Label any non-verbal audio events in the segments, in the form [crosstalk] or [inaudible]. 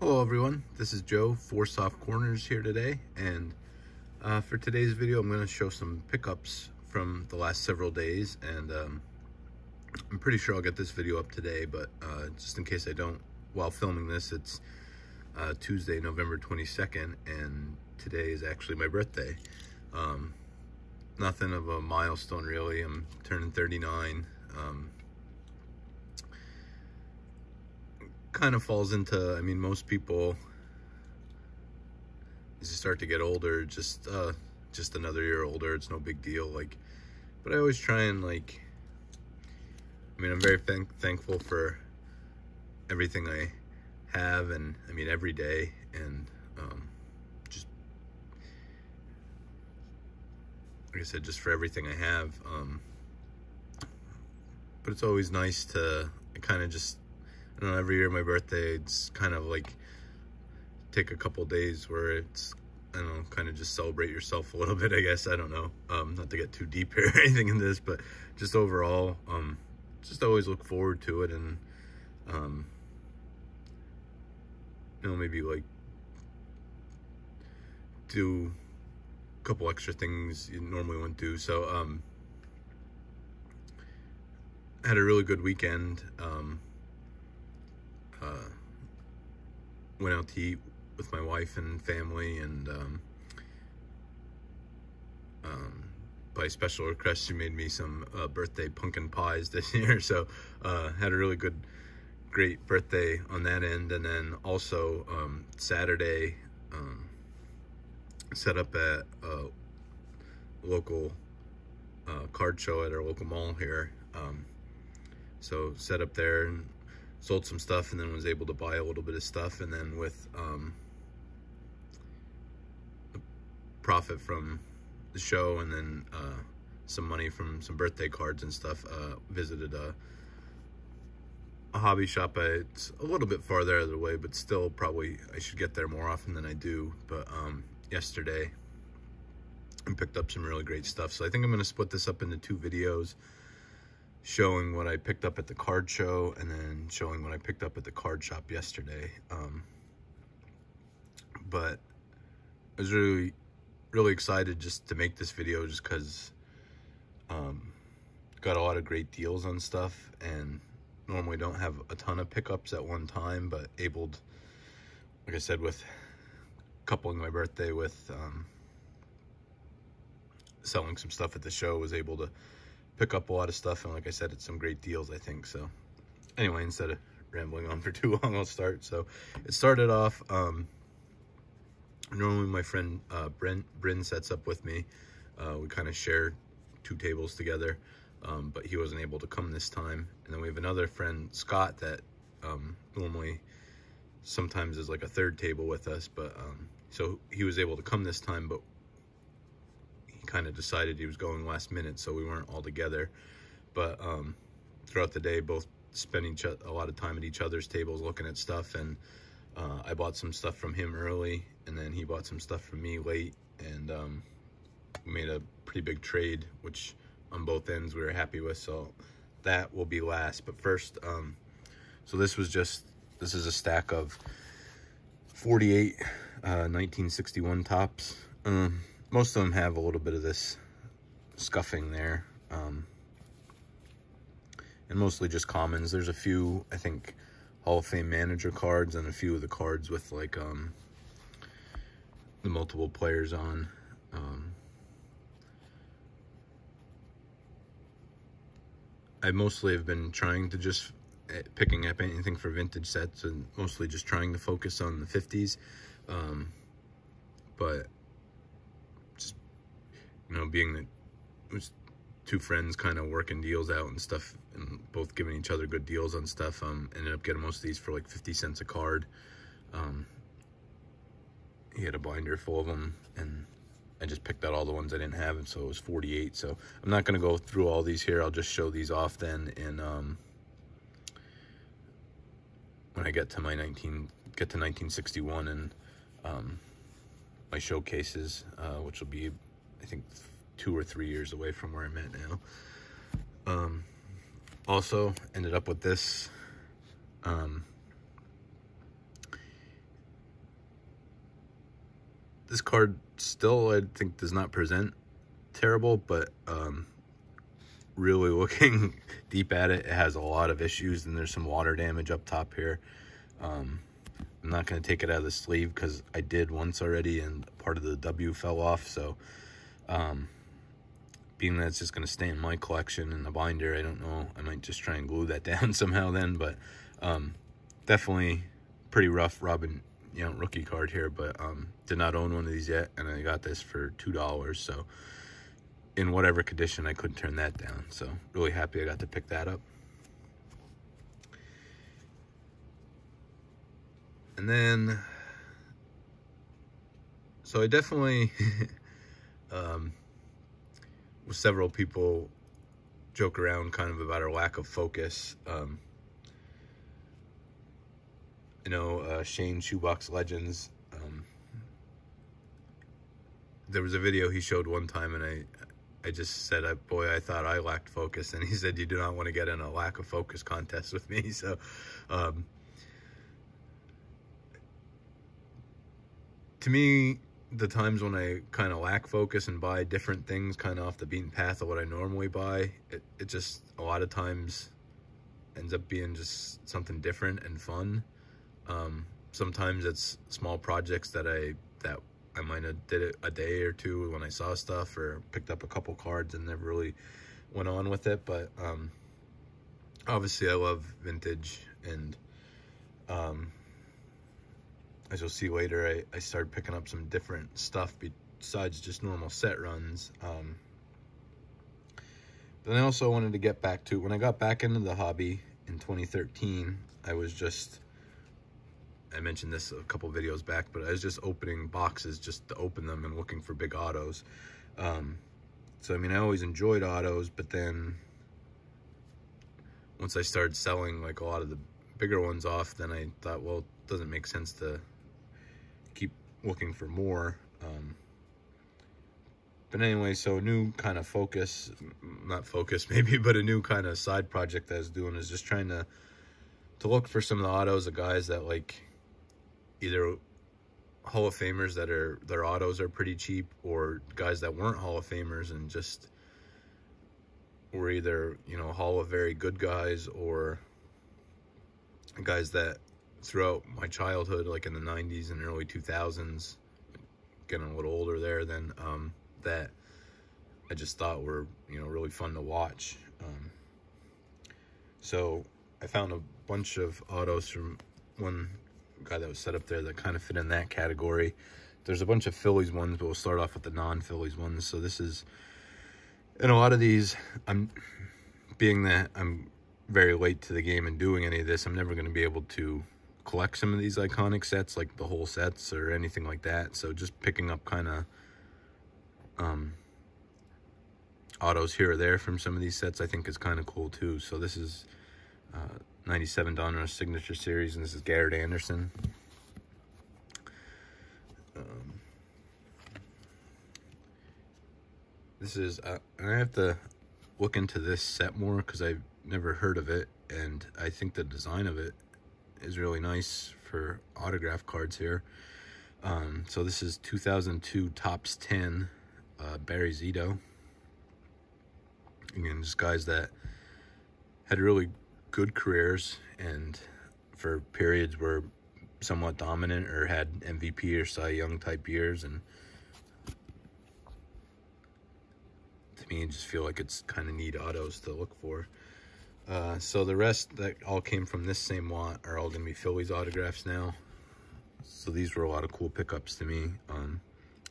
Hello everyone, this is Joe, 4SoftCorners here today, and uh, for today's video I'm going to show some pickups from the last several days, and um, I'm pretty sure I'll get this video up today, but uh, just in case I don't, while filming this, it's uh, Tuesday, November 22nd, and today is actually my birthday. Um, nothing of a milestone really, I'm turning 39. Um, kind of falls into, I mean, most people, as you start to get older, just, uh, just another year older, it's no big deal. Like, but I always try and like, I mean, I'm very thank thankful for everything I have and I mean, every day and, um, just, like I said, just for everything I have. Um, but it's always nice to kind of just know, every year my birthday, it's kind of like take a couple days where it's, I don't know, kind of just celebrate yourself a little [laughs] bit, I guess. I don't know. Um, not to get too deep [laughs] here or anything in this, but just overall, um, just always look forward to it and, um, you know, maybe like do a couple extra things you normally wouldn't do. So, um, had a really good weekend. Um, uh, went out to eat with my wife and family and um, um, by special request she made me some uh, birthday pumpkin pies this [laughs] year. So uh, had a really good great birthday on that end. And then also um, Saturday um, set up at a local uh, card show at our local mall here. Um, so set up there and sold some stuff and then was able to buy a little bit of stuff. And then with um, profit from the show and then uh, some money from some birthday cards and stuff uh, visited a, a hobby shop. It's a little bit farther out of the way but still probably I should get there more often than I do. But um, yesterday and picked up some really great stuff. So I think I'm gonna split this up into two videos showing what I picked up at the card show and then showing what I picked up at the card shop yesterday. Um, but I was really, really excited just to make this video just because um, got a lot of great deals on stuff and normally don't have a ton of pickups at one time, but able like I said, with coupling my birthday with um, selling some stuff at the show, was able to pick up a lot of stuff. And like I said, it's some great deals, I think. So anyway, instead of rambling on [laughs] for too long, I'll start. So it started off, um, normally my friend uh, Bryn, Bryn sets up with me. Uh, we kind of share two tables together, um, but he wasn't able to come this time. And then we have another friend, Scott, that um, normally sometimes is like a third table with us. But um, so he was able to come this time, but kind of decided he was going last minute, so we weren't all together. But um, throughout the day, both spending a lot of time at each other's tables looking at stuff. And uh, I bought some stuff from him early, and then he bought some stuff from me late. And um, we made a pretty big trade, which on both ends we were happy with. So that will be last. But first, um, so this was just, this is a stack of 48 uh, 1961 Topps. Um, most of them have a little bit of this scuffing there. Um, and mostly just commons. There's a few, I think, Hall of Fame manager cards and a few of the cards with like um, the multiple players on. Um, I mostly have been trying to just eh, picking up anything for vintage sets and mostly just trying to focus on the 50s. Um, but you know, being it was two friends kind of working deals out and stuff and both giving each other good deals on stuff. Um, ended up getting most of these for like 50 cents a card. Um, he had a binder full of them and I just picked out all the ones I didn't have. And so it was 48. So I'm not going to go through all these here. I'll just show these off then. And, um, when I get to my 19, get to 1961 and, um, my showcases, uh, which will be I think two or three years away from where I'm at now. Um, also ended up with this. Um, this card still, I think, does not present terrible, but um, really [laughs] looking deep at it, it has a lot of issues, and there's some water damage up top here. Um, I'm not going to take it out of the sleeve because I did once already, and part of the W fell off, so... Um, being that it's just going to stay in my collection in the binder, I don't know. I might just try and glue that [laughs] down somehow then, but um, definitely pretty rough Robin Yount, rookie card here, but um, did not own one of these yet, and I got this for $2, so in whatever condition, I couldn't turn that down. So really happy I got to pick that up. And then, so I definitely, [laughs] um, with several people joke around kind of about our lack of focus. Um, you know, uh, Shane Shoebox Legends. Um, there was a video he showed one time, and I, I just said, "Boy, I thought I lacked focus," and he said, "You do not want to get in a lack of focus contest with me." [laughs] So, um, to me, the times when I kind of lack focus and buy different things kind of off the beaten path of what I normally buy, it, it just a lot of times ends up being just something different and fun. Um, sometimes it's small projects that I that I might have did it a day or two when I saw stuff or picked up a couple cards and never really went on with it. But um, obviously, I love vintage and um, as you'll see later, I, I started picking up some different stuff besides just normal set runs. Um, then I also wanted to get back to, when I got back into the hobby in 2013, I was just, I mentioned this a couple videos back, but I was just opening boxes just to open them and looking for big autos. Um, so, I mean, I always enjoyed autos, but then once I started selling like a lot of the bigger ones off, then I thought, well, doesn't make sense to looking for more. Um, but anyway, so a new kind of focus, not focus [laughs] maybe, but a new kind of side project that I was doing is just trying to to look for some of the autos of guys that like either Hall of Famers that are their autos are pretty cheap or guys that weren't Hall of Famers and just were either, you know, Hall of very good guys or guys that throughout my childhood, like in the 90s and early 2000s, getting a little older there, then um, that I just thought were, you know, really fun to watch. Um, so I found a bunch of autos from one guy that was set up there that kind of fit in that category. There's a bunch of Phillies ones, but we'll start off with the non-Phillies ones. So this is, and a lot of these, I'm, being that I'm very late to the game and doing any of this, I'm never going to be able to collect some of these iconic sets, like the whole sets or anything like that. So just picking up kind of um, autos here or there from some of these sets I think is kind of cool too. So this is uh, 97 Donruss Signature Series, and this is Garrett Anderson. Um, this is, uh, I have to look into this set more because I've never heard of it, and I think the design of it is really nice for autograph cards here. Um, so this is 2002 Topps 10 uh, Barry Zito. Again, just guys that had really good careers and for periods were somewhat dominant or had MVP or Cy Young type years. And to me, I just feel like it's kind of neat autos to look for. Uh, so the rest that all came from this same lot are all going to be Phillies autographs now. So these were a lot of cool pickups to me. Um,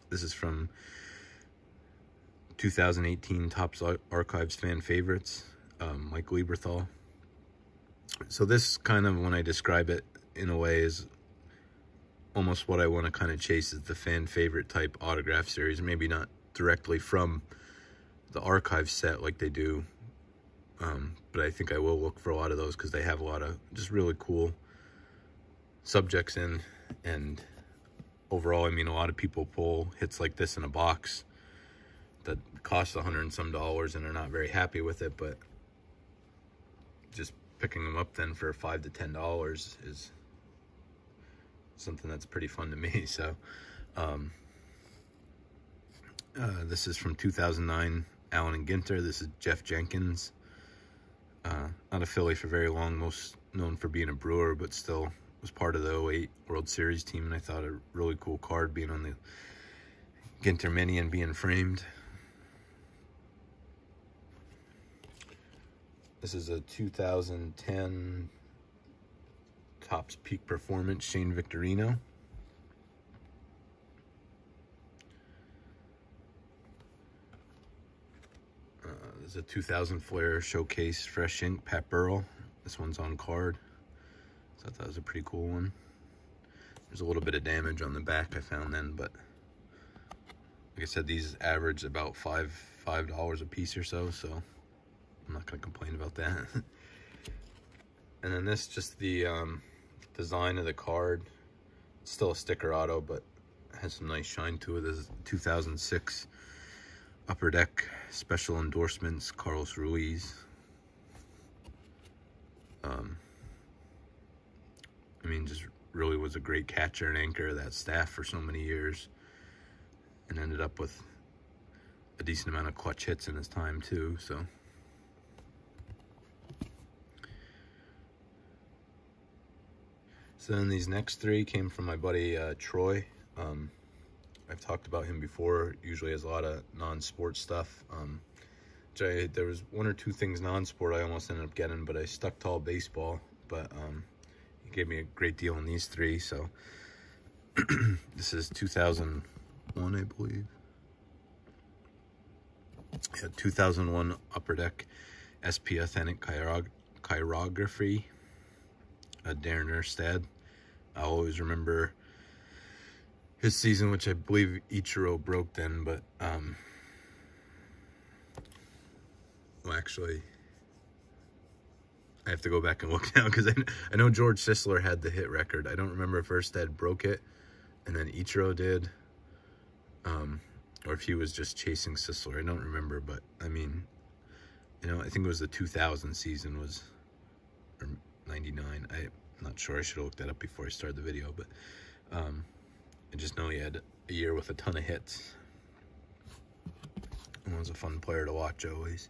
this is from 2018 Topps Archives fan favorites, um, Mike Lieberthal. So this kind of, when I describe it in a way, is almost what I want to kind of chase is the fan favorite type autograph series. Maybe not directly from the archive set like they do um, but I think I will look for a lot of those because they have a lot of just really cool subjects in. And overall, I mean, a lot of people pull hits like this in a box that costs a hundred and some dollars and they're not very happy with it. But just picking them up then for five to ten dollars is something that's pretty fun to me. [laughs] So, um, Uh, this is from 2009, Allen and Ginter. This is Geoff Jenkins. Uh, not a Philly for very long, most known for being a Brewer, but still was part of the 08 World Series team, and I thought a really cool card being on the Ginter Mini and being framed. This is a 2010 Topps Peak Performance Shane Victorino. There's a 2000 Flair Showcase Fresh Ink Pat Burrell. This one's on card. So I thought that was a pretty cool one. There's a little bit of damage on the back I found then, but like I said, these average about five five dollars a piece or so, so I'm not gonna complain about that. [laughs] and then this just the um, design of the card. It's still a sticker auto, but has some nice shine to it. This is 2006 Upper Deck Special Endorsements Carlos Ruiz. Um, I mean, just really was a great catcher and anchor of that staff for so many years and ended up with a decent amount of clutch hits in his time too, so. So then these next three came from my buddy uh, Troy. Um, I've talked about him before, usually has a lot of non-sport stuff. Um, I, there was one or two things non-sport I almost ended up getting, but I stuck to all baseball. But um, he gave me a great deal on these three. So [clears throat] this is 2001, I believe. Yeah, 2001 Upper Deck SP Authentic chirog Chirography. Uh, Darren Erstad. I always remember his season, which I believe Ichiro broke then, but um, well, actually, I have to go back and [laughs] look now because I, I know George Sisler had the hit record. I don't remember if Erstad broke it and then Ichiro did, um, or if he was just chasing Sisler. I don't remember, but I mean, you know, I think it was the 2000 season was, or 99. I'm not sure. I should have looked that up before I started the video, but um, I just know he had a year with a ton of hits. And was a fun player to watch always.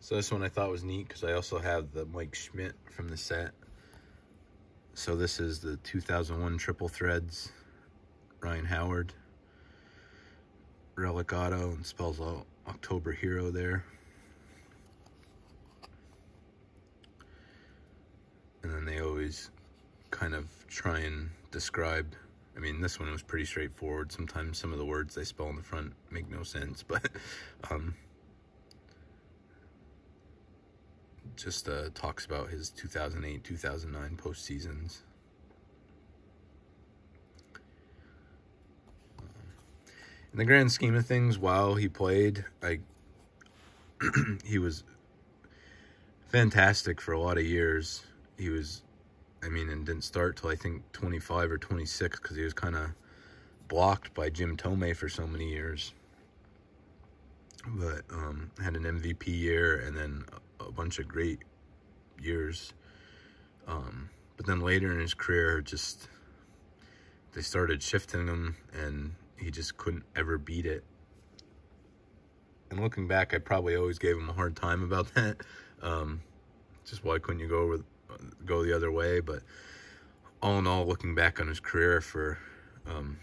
So this one I thought was neat because I also have the Mike Schmidt from the set. So this is the 2001 Triple Threads, Ryan Howard. Relic Auto and spells out October Hero there. And then they always kind of try and describe. I mean, this one was pretty straightforward. Sometimes some of the words they spell in the front make no sense, [laughs] but um, just uh, talks about his 2008 2009 postseasons. in the grand scheme of things, while he played, I [clears throat] he was fantastic for a lot of years. He was, I mean, and didn't start till I think 25 or 26 because he was kind of blocked by Jim Thome for so many years. But um, had an MVP year and then a, a bunch of great years. Um, but then later in his career, just they started shifting him and he just couldn't ever beat it. And looking back, I probably always gave him a hard time about [laughs] that. Um, just why couldn't you go over, go the other way? But all in all, looking back on his career for um,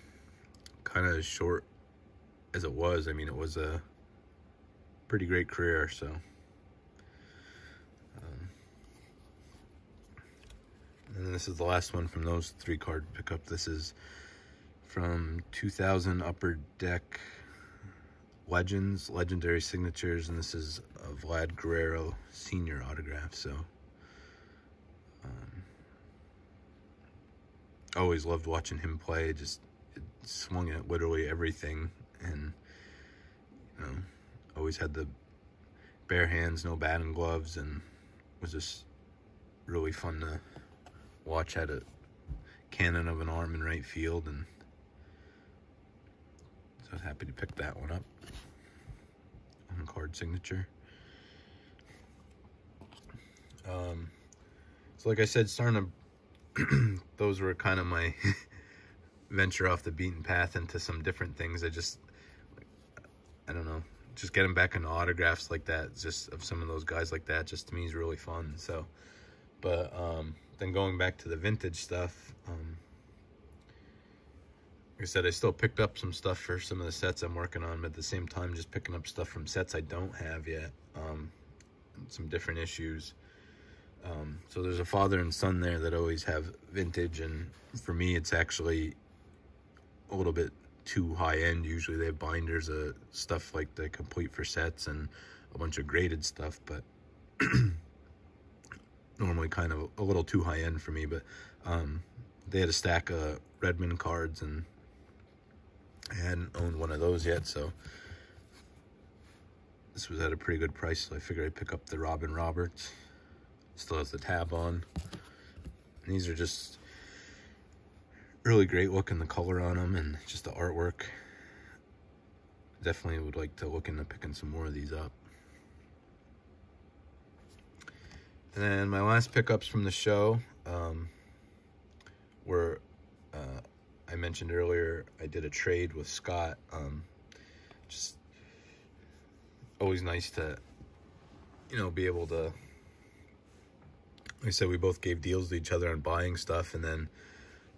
kind of as short as it was, I mean, it was a pretty great career. So. Um, and this is the last one from those three card pickup. This is from 2000 Upper Deck Legends, Legendary Signatures, and this is a Vlad Guerrero Senior autograph. So, always loved watching him play. Just swung at literally everything, and you know, always had the bare hands, no batting gloves, and was just really fun to watch. Had a cannon of an arm in right field, and so I was happy to pick that one up on card signature. Um, so like I said, starting to, [clears throat] those were kind of my [laughs] venture off the beaten path into some different things. I just, I don't know, just getting back into autographs like that, just of some of those guys like that, just to me is really fun. So, but um, then going back to the vintage stuff, um, like I said, I still picked up some stuff for some of the sets I'm working on, but at the same time, just picking up stuff from sets I don't have yet, um, some different issues. Um, so there's a father and son there that always have vintage, and for me, it's actually a little bit too high end. Usually they have binders of stuff like the complete for sets and a bunch of graded stuff, but [clears throat] normally kind of a little too high end for me. But um, they had a stack of Red Man cards and I hadn't owned one of those yet, so this was at a pretty good price, so I figured I'd pick up the Robin Roberts. Still has the tab on. And these are just really great looking, the color on them and just the artwork. Definitely would like to look into picking some more of these up. And then my last pickups from the show um, were uh, I mentioned earlier, I did a trade with Scott. Um, just always nice to, you know, be able to. Like I said, we both gave deals to each other on buying stuff, and then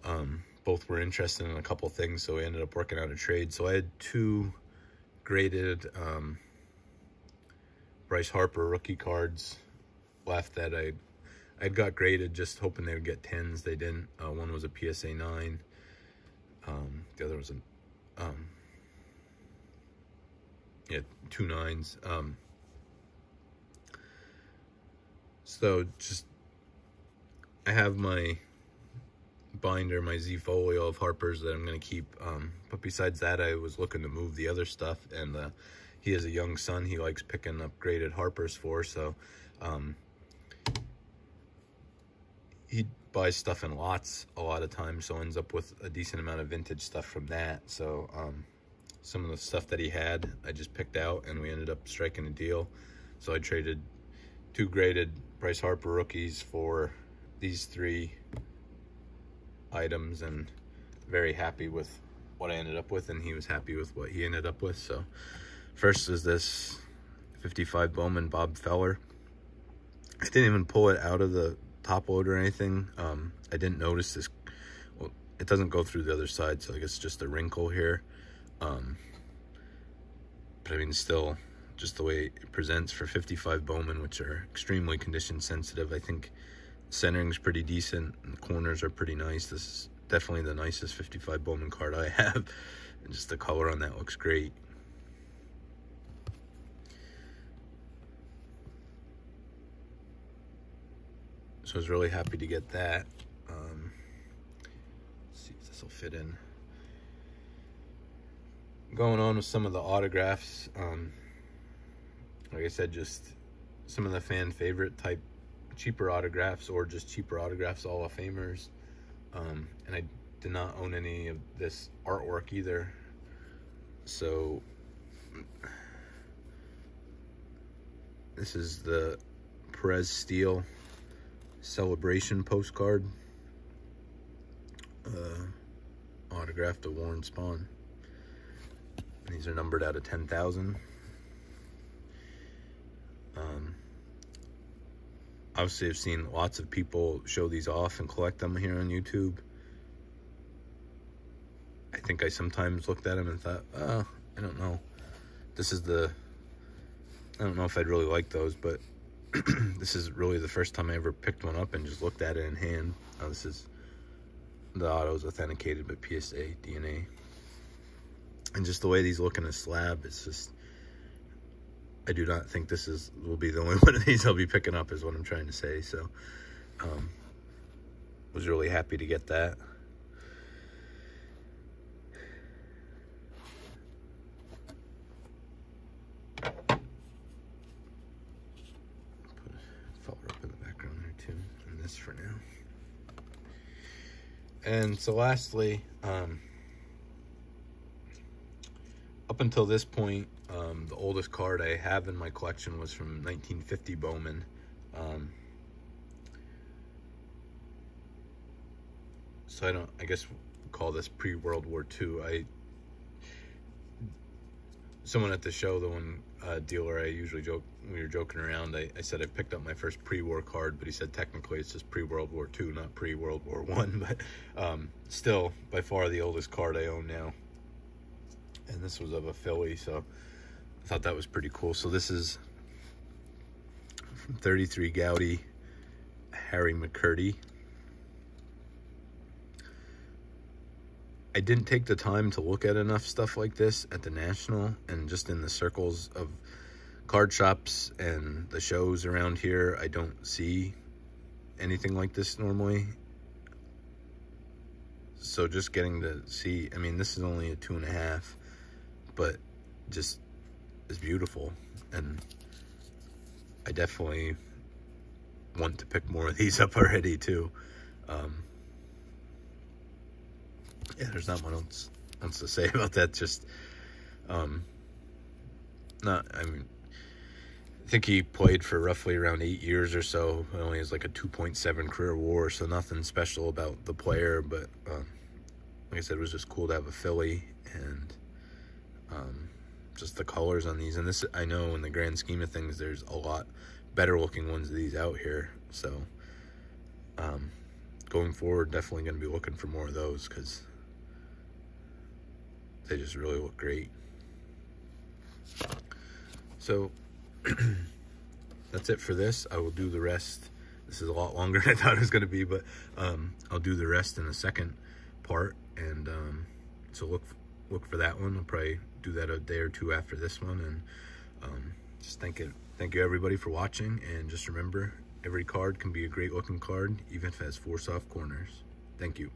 um, both were interested in a couple things, so we ended up working out a trade. So I had two graded um, Bryce Harper rookie cards left that I I'd got graded, just hoping they would get tens. They didn't. Uh, one was a PSA nine um, the other was an, um, yeah, two nines. Um, so just, I have my binder, my Z folio of Harper's that I'm going to keep. Um, but besides that, I was looking to move the other stuff and, uh, he has a young son he likes picking up graded Harper's for, so, um, he buys stuff in lots a lot of times, so ends up with a decent amount of vintage stuff from that. So um, some of the stuff that he had, I just picked out, and we ended up striking a deal. So I traded two graded Bryce Harper rookies for these three items, and very happy with what I ended up with, and he was happy with what he ended up with. So first is this 55 Bowman Bob Feller. I didn't even pull it out of the top load or anything. Um, I didn't notice this. Well, it doesn't go through the other side, so I guess just a wrinkle here. Um, but I mean, still, just the way it presents for 55 Bowman, which are extremely condition sensitive. I think centering's pretty decent, and the corners are pretty nice. This is definitely the nicest 55 Bowman card I [laughs] have. And just the color on that looks great. So I was really happy to get that. Um, see if this will fit in. Going on with some of the autographs. Um, like I said, just some of the fan favorite type cheaper autographs or just cheaper autographs, all of famers. Um, and I did not own any of this artwork either. So this is the Perez-Steele celebration postcard. Uh, autographed to Warren Spahn. These are numbered out of 10,000. Um, obviously, I've seen lots of people show these off and collect them here on YouTube. I think I sometimes looked at them and thought, oh, I don't know. This is the, I don't know if I'd really like those, but [clears throat] this is really the first time I ever picked one up and just looked at it in hand. Now this is the autos authenticated by PSA DNA. And just the way these look in a slab, it's just, I do not think this is will be the only [laughs] one of these I'll be picking up is what I'm trying to say. So, um, was really happy to get that. Put up in the background there too this for now. And so lastly, um, up until this point, um, the oldest card I have in my collection was from 1950 Bowman. Um, so I don't, I guess call this pre-World War II. I someone at the show, the one uh, dealer I usually joke when were joking around. I, I said I picked up my first pre-war card, but he said technically it's just pre-World War II, not pre-World War One. [laughs] But um, still, by far the oldest card I own now. And this was of a Philly, so I thought that was pretty cool. So this is from 33 Goudey, Harry McCurdy. I didn't take the time to look at enough stuff like this at the National and just in the circles of card shops and the shows around here. I don't see anything like this normally. So just getting to see, I mean, this is only a two and a half, but just is beautiful. And I definitely want to pick more of these [laughs] up already too. Um, yeah, there's not much else, else to say [laughs] about that. Just, um, not, I mean, I think he played for roughly around eight years or so. Only has like a 2.7 career war, so nothing special about the player. But um, like I said, it was just cool to have a Philly and um, just the colors on these. And this, I know, in the grand scheme of things, there's a lot better looking ones of these out here. So um, going forward, definitely going to be looking for more of those because they just really look great. So [clears throat] that's it for this. I will do the rest. This is a lot longer [laughs] than I thought it was going to be, but um, I'll do the rest in the second part. And um, so look look for that one. I'll probably do that a day or two after this one. And um, just thank it. Thank you everybody for watching. And just remember, every card can be a great looking card, even if it has four soft corners. Thank you.